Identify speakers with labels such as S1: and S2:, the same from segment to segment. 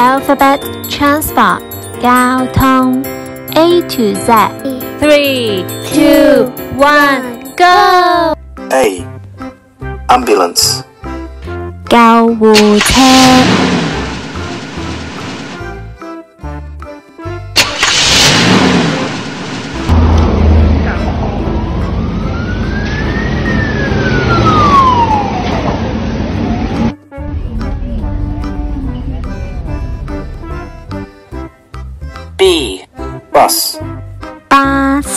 S1: Alphabet Transport 交通 A to Z。Three, two, one, go！
S2: A. Ambulance.
S1: 救
S2: 护车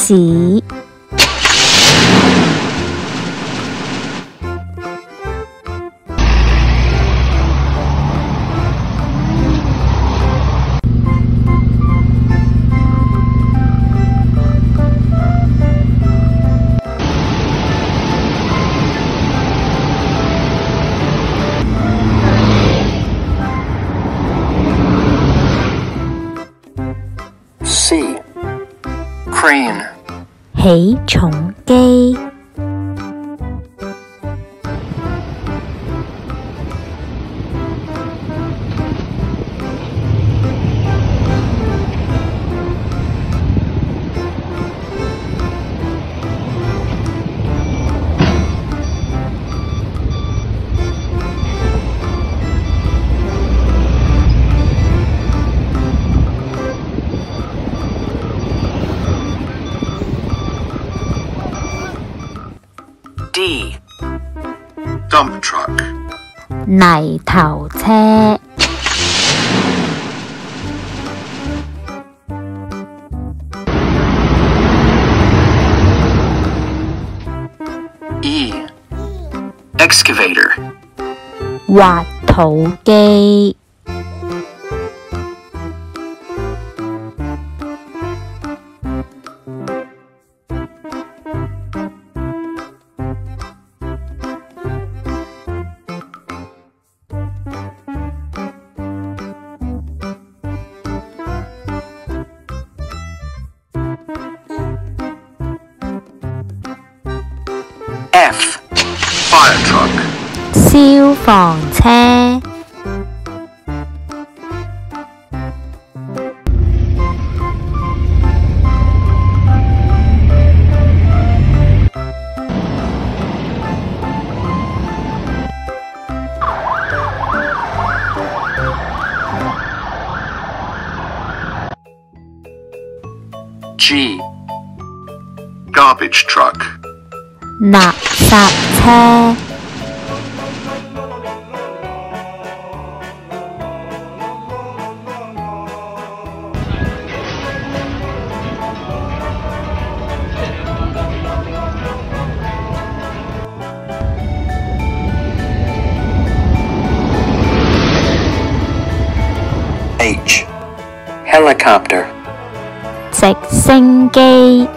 S1: 巴士
S2: C. Crane.
S1: 起重
S2: 机
S1: 泥头车
S2: E. Excavator.
S1: 挖土機消防车
S2: G. Garbage truck.
S1: 垃圾
S2: 车 Helicopter.
S1: 直升机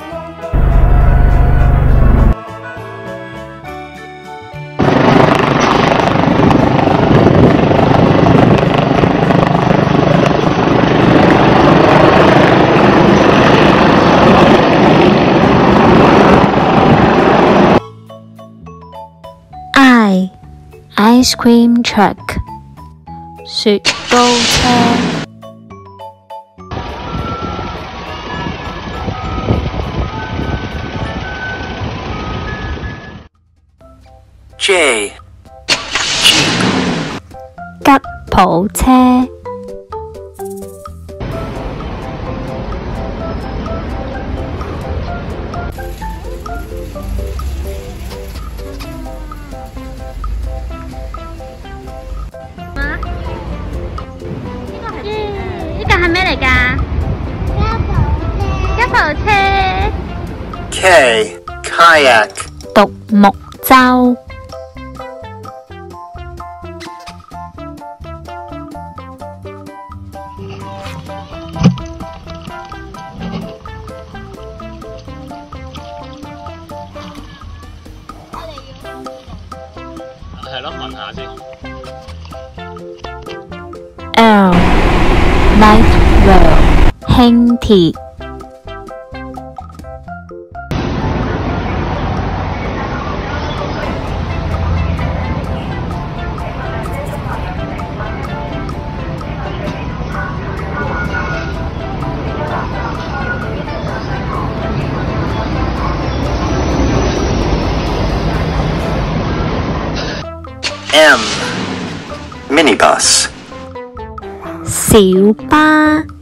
S1: I ice cream truck 雪糕
S2: 车
S1: 吉普车。啊？
S3: 呢个系咩嚟噶？吉普车。
S2: K kayak，
S1: 独木舟。
S3: tm
S2: minibus
S1: 小巴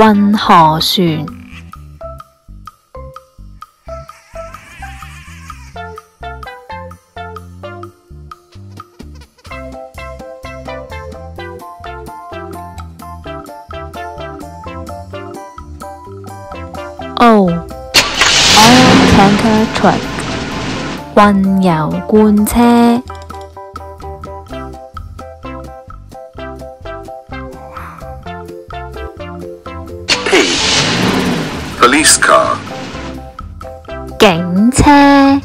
S1: 运河船、O Oil Tanker Truck 運油罐車。
S2: Police car,
S1: 警車、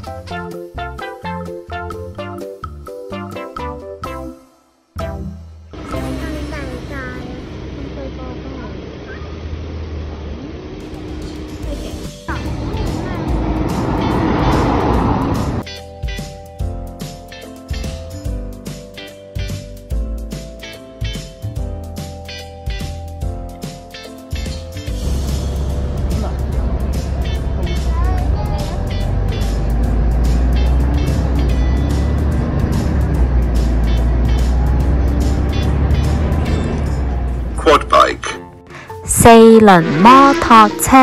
S1: 四轮摩托车、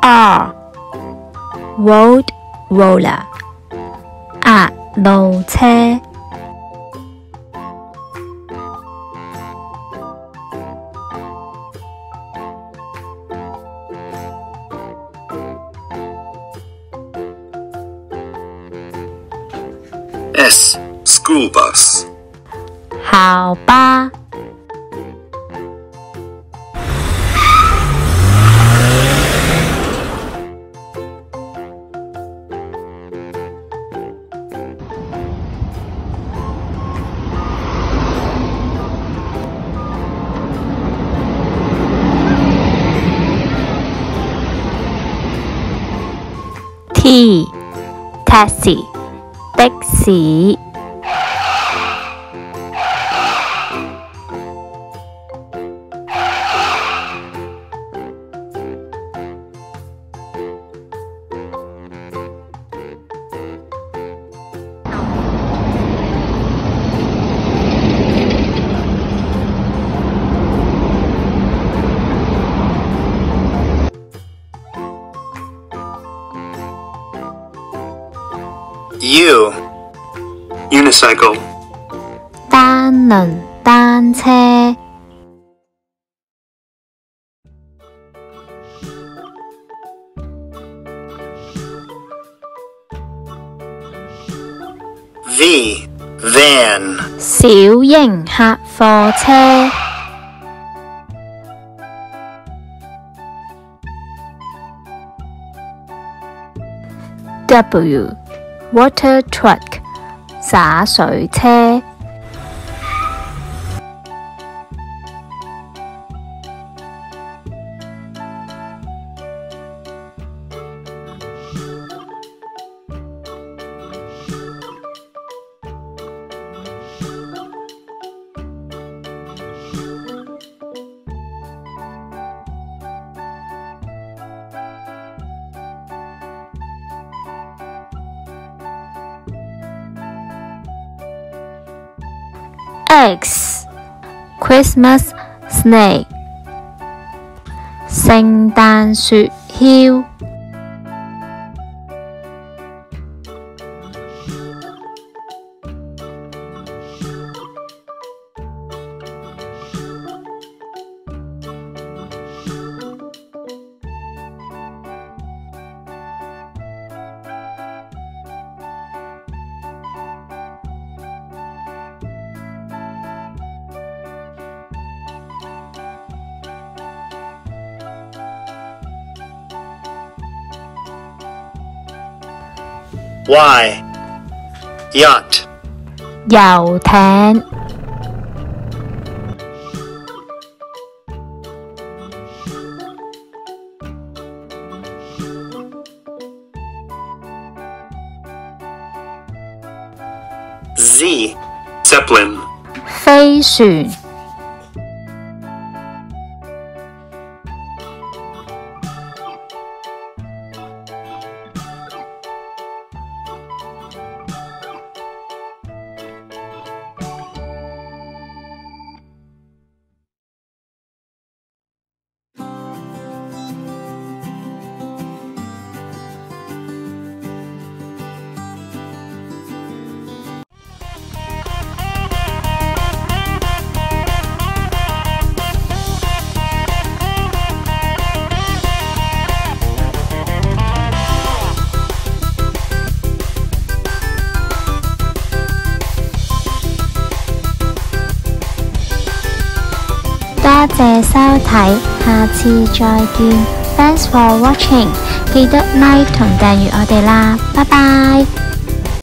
S1: R Road Roller 压路车。
S2: S. School bus,
S1: 校巴、T taxi สี You
S2: U. Unicycle,
S1: 单轮单车、
S2: V. Van,
S1: 小型客货车、 W water truck 洒水车。eggs. Christmas sleigh. 圣诞雪橇。
S2: Y. Yacht.
S1: 游艇、
S2: Z. Zeppelin.
S1: 飞船、 谢收睇，下次再见。Thanks for watching，记得 like 同订阅我哋啦，拜拜。